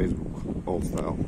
Facebook, old style.